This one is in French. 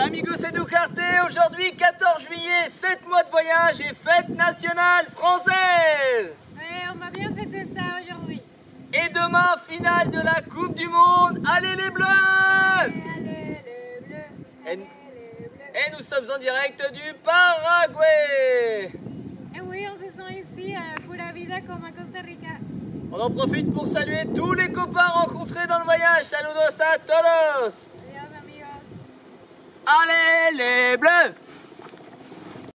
amigos et Ducarte, aujourd'hui 14 juillet, 7 mois de voyage et fête nationale française Ouais, on va bien fêter ça aujourd'hui. Et demain, finale de la Coupe du Monde, allez les Bleus Allez, allez, les bleus, Et- allez, les bleus. Et nous sommes en direct du Paraguay Et oui, on se sent ici à Pura Vida comme à Costa Rica. On en profite pour saluer tous les copains rencontrés dans le voyage, saludos a todos. Allez les Bleus